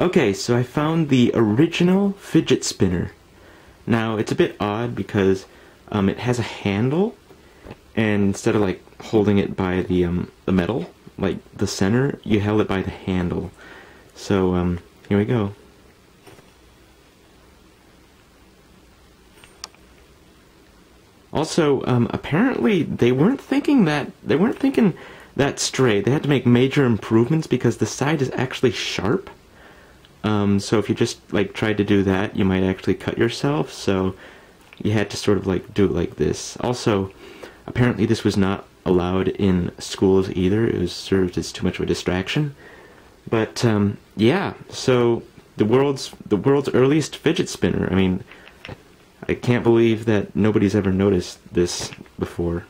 Okay, so I found the original fidget spinner. Now, it's a bit odd because um, it has a handle, and instead of like holding it by the, um, the metal, like the center, you held it by the handle. So, um, here we go. Also, um, apparently they weren't thinking that they weren't thinking that straight. They had to make major improvements because the side is actually sharp. Um, so if you just like tried to do that, you might actually cut yourself. So you had to sort of like do it like this. Also, apparently this was not allowed in schools either. It was served as too much of a distraction. But um, yeah, so the world's the world's earliest fidget spinner. I mean, I can't believe that nobody's ever noticed this before.